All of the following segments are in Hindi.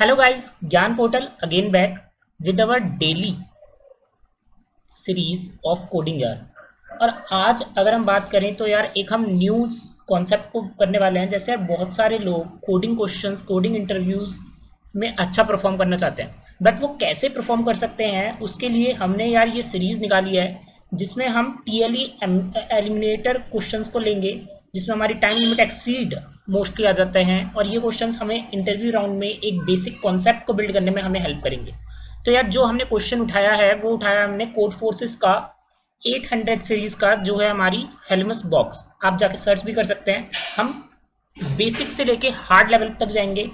Hello guys Gyan portal again back with our daily series of coding यार। और आज अगर हम बात करें तो यार एक हम न्यूज़ कॉन्सेप्ट को करने वाले हैं, जैसे यार बहुत सारे लोग कोडिंग क्वेश्चंस कोडिंग इंटरव्यूज़ में अच्छा परफॉर्म करना चाहते हैं। बट वो कैसे परफॉर्म कर सकते हैं, उसके लिए हमने यार ये सीरीज़ निकाली है, जिसमें हम टी एल एलिमिनेटर क्वेश्चंस को लेंगे। जिसमें हमारी टाइम लिमिट एक्सीड मोस्टली आ जाते हैं और ये क्वेश्चंस हमें इंटरव्यू राउंड में एक बेसिक कॉन्सेप्ट को बिल्ड करने में हमें हेल्प करेंगे। तो यार, जो हमने क्वेश्चन उठाया है, वो उठाया हमने कोड फोर्सेस का 800 सीरीज़ का, जो है हमारी हेलमस बॉक्स आप जाके सर्च भी कर सकते हैं। हम बेसिक से लेके हार्ड लेवल तक जाएँगे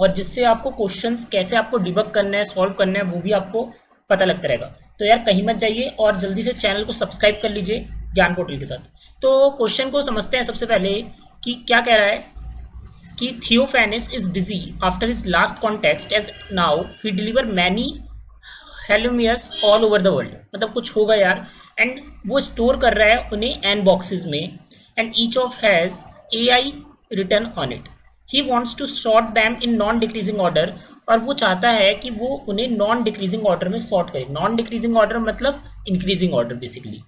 और जिससे आपको क्वेश्चंस कैसे आपको डिबक करना है सॉल्व करना है, वो भी आपको पता लगता रहेगा। तो यार, कहीं मत जाइए और जल्दी से चैनल को सब्सक्राइब कर लीजिए। ज्ञान पोर्टल के साथ। तो क्वेश्चन को समझते हैं सबसे पहले कि क्या कह रहा है कि Theofanis is busy after his last context as now he deliver many halloumis all over the world मतलब कुछ होगा यार। एंड वो स्टोर कर रहा है उन्हें एन बॉक्सेस में। And each of has a I written on it he wants to short them in non decreasing order और वो चाहता है कि वो उन्हें नॉन डिक्रीजिंग ऑर्डर में सॉर्ट करे। नॉन डिक्रीजिंग ऑर्डर मतलब increasing order basically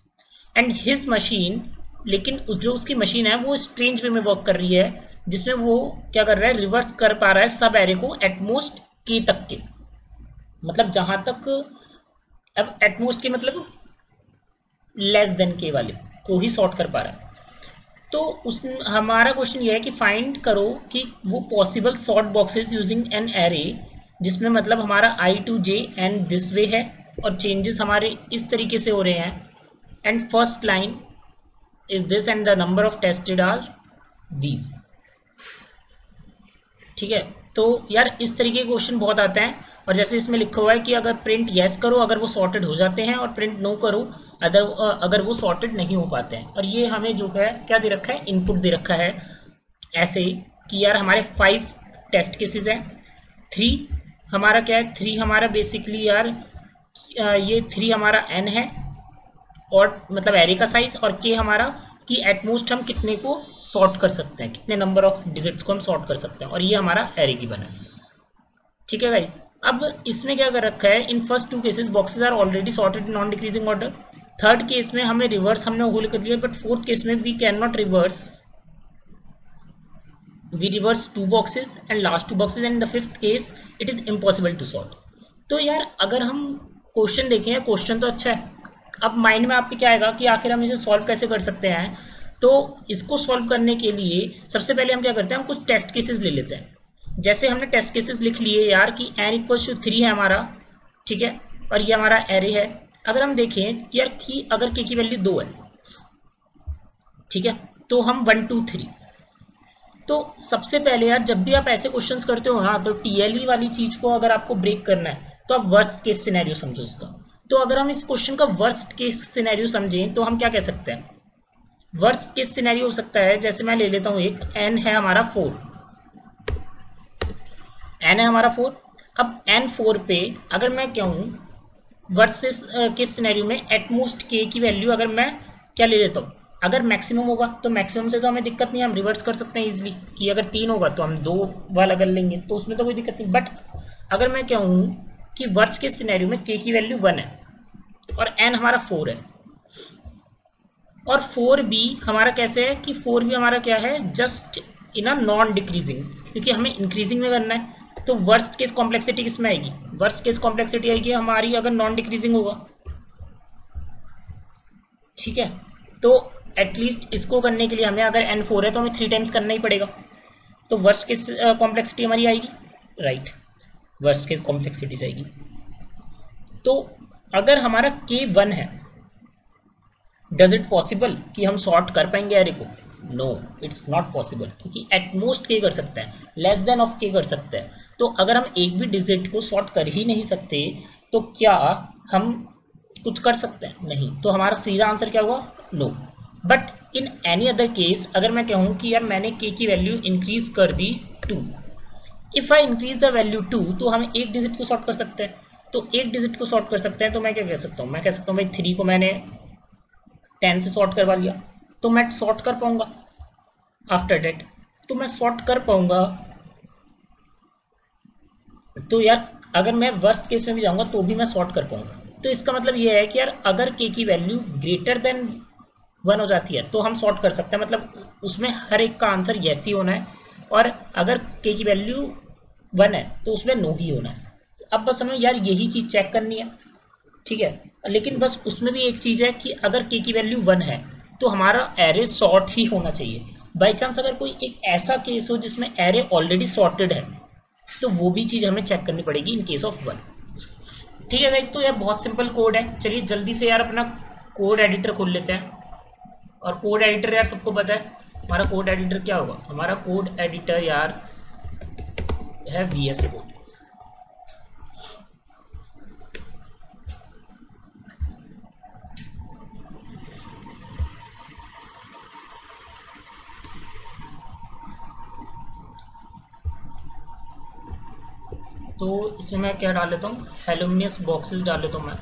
and his machine लेकिन जो उसकी मशीन है, वो स्ट्रेंज वे में वर्क कर रही है, जिसमें वो क्या कर रहा है रिवर्स कर पा रहा है सब एरे को एटमोस्ट के तक के। मतलब जहाँ तक, अब एटमोस्ट के मतलब लेस देन के वाले को ही सॉर्ट कर पा रहा है। तो उस हमारा क्वेश्चन ये है कि फाइंड करो कि वो possible sort boxes using an array जिसमें मतलब हमारा I to J N this way है, और चेंजेस हमारे इस तरीके से हो रहे हैं। And first line is this and the number of tested are these. ठीक है? तो यार, इस तरीके के क्वेश्चन बहुत आते हैं। और जैसे इसमें लिखा हुआ है कि अगर प्रिंट यस करो, अगर वो सॉर्टेड हो जाते हैं और प्रिंट नो करो, अदर अगर वो सॉर्टेड नहीं हो पाते हैं। और ये हमें जो है, क्या दे रखा है? इनपुट दे रखा है। ऐसे कि यार, हमारे फाइव टेस्ट केसेस हैं। थ्री हमारा क्या है? थ्री हमारा बेसिकली यार ये थ्री हमारा एन है। और मतलब एरे का साइज़ और के हमारा कि एटमोस्ट हम कितने को सॉर्ट कर सकते हैं, कितने नंबर ऑफ़ डिजिट्स को हम सॉर्ट कर सकते हैं, और ये हमारा एरे की बना है। ठीक है गाइस अब इसमें क्या कर रखा है? In first two cases boxes are already sorted non decreasing order third case में हमें रिवर्स हमने होल कर दिया बट फोर्थ केस में we can not reverse we reverse two boxes and last two boxes and the fifth case it is impossible to sort तो यार, अगर हम क्वेश्चन देखें क्वेश्चन तो अच्छा है अब माइंड में आपके क्या आएगा कि आखिर हम इसे सॉल्व कैसे कर सकते हैं? तो इसको सॉल्व करने के लिए सबसे पहले हम क्या करते हैं? हम कुछ टेस्ट केसेस ले लेते हैं। जैसे हमने टेस्ट केसेस लिख लिए यार कि एन इक्वल टू थ्री है हमारा, ठीक है? और ये हमारा एरे है। अगर हम देखें कि यार की अगर के की वैल्यू दो है, ठीक है? तो हम वन टू थ्री तो सबसे पहले यार जब भी आप ऐसे क्वेश्चंस करते हो हाँ तो टीएलई वाली चीज़ को अगर आपको ब्रेक करना है तो आप वर्स्ट केस सिनेरियो समझो उसका तो अगर हम इस क्वेश्चन का वर्स्ट केस सिनेरियो समझें तो हम क्या कह सकते हैं? वर्स्ट केस सिनेरियो हो सकता है, जैसे मैं ले लेता हूँ एक एन है हमारा फोर एन है हमारा फोर अब एन फोर पे अगर मैं कहूँ वर्सेस केस सिनेरियो में एटमोस्ट के की वैल्यू अगर मैं क्या ले लेता हूँ? अगर मैक्सिमम होगा तो मैक्सिमम से तो हमें दिक्कत नहीं हम रिवर्स कर सकते हैं इजिली कि अगर तीन होगा तो हम दो वाला कर लेंगे तो उसमें तो कोई दिक्कत नहीं। बट अगर मैं कहूँ कि वर्ष के सिनेरियो में के की वैल्यू वन है और एन हमारा फोर है। और फोर बी हमारा कैसे है कि फोर बी हमारा क्या है? Just in a non decreasing क्योंकि हमें इंक्रीजिंग में करना है तो वर्स्ट केस कॉम्प्लेक्सिटी किसमें आएगी? वर्स्ट केस कॉम्प्लेक्सिटी आएगी, हमारी अगर नॉन डिक्रीजिंग होगा। ठीक है? तो एटलीस्ट इसको करने के लिए हमें अगर एन फोर है तो हमें थ्री टाइम्स करना ही पड़ेगा। तो वर्स्ट केस कॉम्प्लेक्सिटी हमारी आएगी। राइट वर्स्ट केस कॉम्प्लेक्सिटी जाएगी तो अगर हमारा के वन है डज इट पॉसिबल कि हम सॉर्ट कर पाएँगे एरे को? नो इट्स नॉट पॉसिबल क्योंकि एटमोस्ट के कर सकते हैं लेस देन ऑफ़ के कर सकते हैं। तो अगर हम एक भी डिजिट को सॉर्ट कर ही नहीं सकते तो क्या हम कुछ कर सकते हैं? नहीं। तो हमारा सीधा आंसर क्या हुआ no but in any other case अगर मैं कहूँ कि यार मैंने के की वैल्यू इंक्रीज कर दी two if I increase the value two तो हम एक डिजिट को सॉर्ट कर सकते हैं। तो एक डिजिट को सॉर्ट कर सकते हैं तो मैं क्या कह सकता हूँ? मैं कह सकता हूँ, भाई थ्री को मैंने टेन से सॉर्ट करवा लिया तो मैं सॉर्ट कर पाऊँगा आफ्टर डेट तो मैं सॉर्ट कर पाऊँगा। तो यार, अगर मैं वर्स्ट केस में भी जाऊँगा तो भी मैं सॉर्ट कर पाऊँगा। तो इसका मतलब ये है कि यार, अगर के की वैल्यू ग्रेटर देन वन हो जाती है तो हम सॉर्ट कर सकते हैं। मतलब उसमें हर एक का आंसर येस ही होना है, और अगर के की वैल्यू वन है तो उसमें नो ही होना है। अब बस हमें यार यही चीज़ चेक करनी है, ठीक है? लेकिन बस उसमें भी एक चीज़ है कि अगर के की वैल्यू वन है तो हमारा एरे सॉर्ट ही होना चाहिए। बाई चांस अगर कोई एक ऐसा केस हो जिसमें एरे ऑलरेडी सॉर्टेड है तो वो भी चीज़ हमें चेक करनी पड़ेगी इन केस ऑफ़ वन ठीक है तो यार बहुत सिंपल कोड है। चलिए जल्दी से यार अपना कोड एडिटर खोल लेते हैं। और कोड एडिटर यार सबको पता है, हमारा कोड एडिटर क्या होगा? हमारा कोड एडिटर यार है वी एस कोड तो इसमें मैं क्या डाल लेता हूँ? हेलोमिनियस बॉक्सेस डाल लेता हूँ मैं।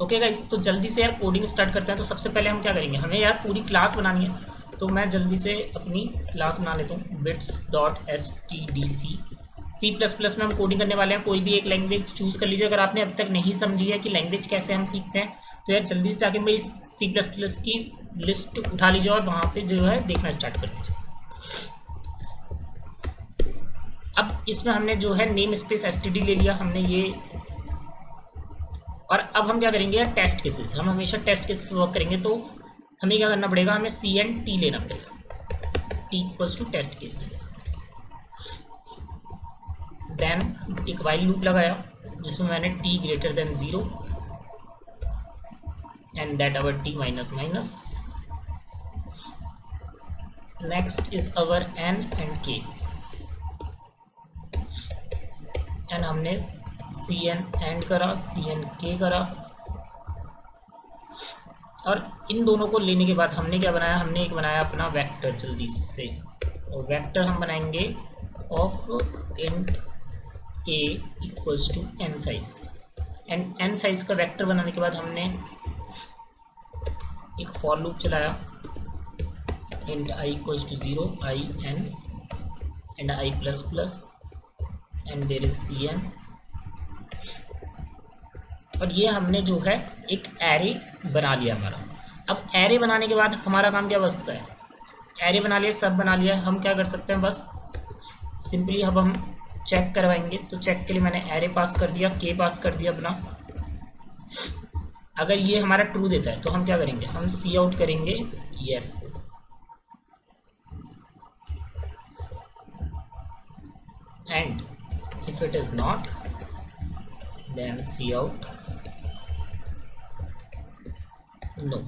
ओके गाइस तो जल्दी से यार कोडिंग स्टार्ट करते हैं तो सबसे पहले हम क्या करेंगे? हमें यार पूरी क्लास बनानी है तो मैं जल्दी से अपनी क्लास बना लेता हूँ। Bits dot S T D C C plus plus में हम कोडिंग करने वाले हैं, कोई भी एक लैंग्वेज चूज़ कर लीजिए। अगर आपने अब तक नहीं समझी है कि लैंग्वेज कैसे हम सीखते हैं तो यार जल्दी से जाके मेरी सी प्लस प्लस की लिस्ट उठा लीजिए और वहाँ पे जो है देखना स्टार्ट कर दीजिए। अब इसमें हमने जो है नेम स्पेस एस ले लिया, हमने ये और अब हम क्या करेंगे टेस्ट केसेस। हम हमेशा टेस्ट केसेस वर्क करेंगे तो हमें क्या करना पड़ेगा, हमें सी एन टी लेना पड़ेगा। T equals to test case then एक वाइल लूप लगाया, जिसमें मैंने T greater than zero and that our T minus minus next is our N and K and हमने सी एन एंड करा सी एन के करा। और इन दोनों को लेने के बाद हमने क्या बनाया? हमने एक बनाया अपना वेक्टर जल्दी से। और वेक्टर हम बनाएँगे of int A equals to N size and N size का वेक्टर बनाने के बाद हमने एक फॉर लूप चलाया। I equals to zero I N and I plus plus and there is C N और ये हमने जो है, एक एरे बना लिया हमारा। अब एरे बनाने के बाद हमारा काम क्या बचता है? एरे बना लिया सब बना लिया, हम क्या कर सकते हैं बस? सिंपली अब हम चेक करवाएँगे। तो चेक के लिए मैंने एरे पास कर दिया के पास कर दिया अपना। अगर ये हमारा ट्रू देता है तो हम क्या करेंगे? हम सी आउट करेंगे यस को and if it is not then C out no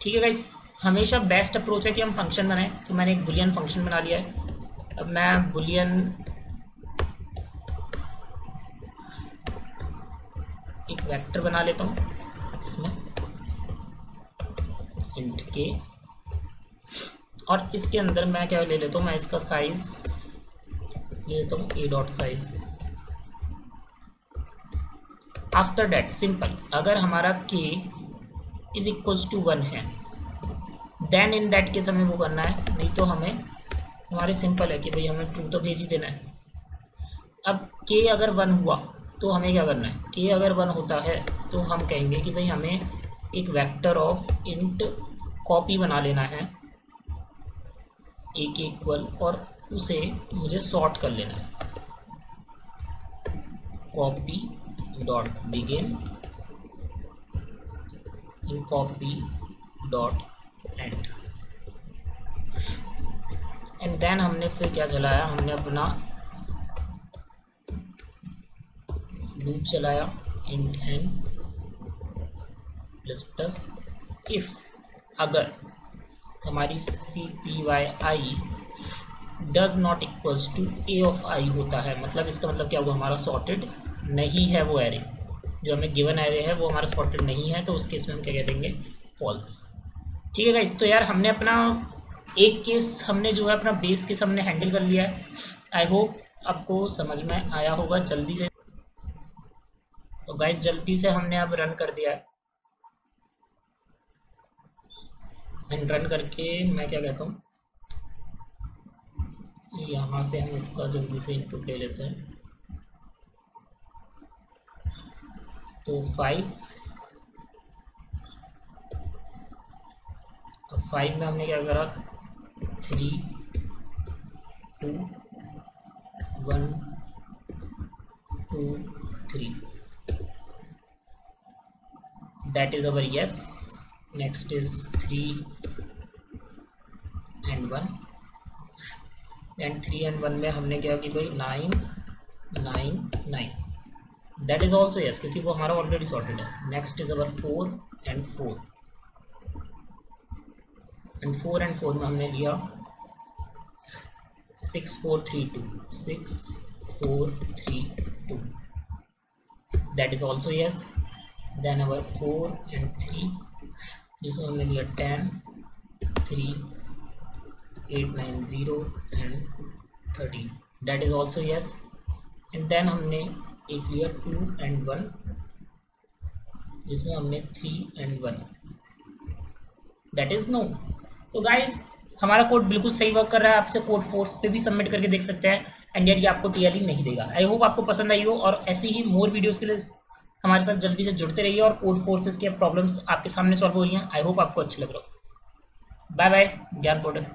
ठीक है गाइस हमेशा बेस्ट अप्रोच है कि हम फ़ंक्शन बनाएँ। तो मैंने एक बुलियन फ़ंक्शन बना लिया है। अब मैं बुलियन एक वेक्टर बना लेता हूँ इसमें। इंट के और इसके अंदर मैं क्या ले लेता हूँ? मैं इसका साइज़ ले लेता हूँ A dot size after that simple अगर हमारा K is equals to one है देन इन दैट केस हमें वो करना है। नहीं तो हमें, हमारे सिंपल है कि भाई हमें ट्रू तो भेज ही देना है। अब के अगर वन हुआ तो हमें क्या करना है? के अगर वन होता है तो हम कहेंगे कि भाई हमें एक वेक्टर ऑफ़ इंट कॉपी बना लेना है। एक इक्वल और उसे मुझे सॉर्ट कर लेना है। Copy dot begin in copy dot end and then हमने फिर क्या चलाया हमने अपना लूप चलाया int N plus plus if अगर हमारी C P Y I does not equals to A of I होता है। मतलब इसका मतलब क्या हुआ? हमारा सॉर्टेड नहीं है वो एरे जो हमें गिवन एरे है, वो हमारा सॉर्टेड नहीं है तो उस केस में हम क्या कह देंगे? फॉल्स ठीक है गाइस तो यार हमने अपना एक केस हमने जो है, अपना बेस केस हमने हैंडल कर लिया है। आई होप आपको समझ में आया होगा। जल्दी से तो गाइस जल्दी से हमने अब रन कर दिया है। एंड रन करके मैं क्या कहता हूँ, यहाँ से हम इसका जल्दी से इनपुट ले लेते हैं। तो फाइव तो फाइव में हमने क्या करा? Three two one two three that is our yes. Next is 3 and 1 and three and one में हमने क्या कि भाई? Nine nine nine that is also yes क्योंकि वो हमारा ऑलरेडी सॉर्टेड है. Next is our four and four and four and four में हमने लिया six four three two six four three two that is also yes then our four and three जिसमें हमने लिया ten, three, eight, nine, zero, and thirteen. That is also yes and then हमने एक लिया टू एंड वन, जिसमें हमने three and one. That is no तो गाइज़ हमारा कोड बिल्कुल सही वर्क कर रहा है। आपसे कोड फोर्स पे भी सबमिट करके देख सकते हैं। एंड यार ये आपको टीएलई नहीं देगा। आई होप आपको पसंद आई हो। और ऐसी ही मोर वीडियोस के लिए हमारे साथ जल्दी से जुड़ते रहिए और कोड फोर्सेस की प्रॉब्लम्स आपके सामने सॉल्व हो रही हैं। आई होप आपको अच्छे लग रहा हो। बाय बाय ज्ञान पोर्टल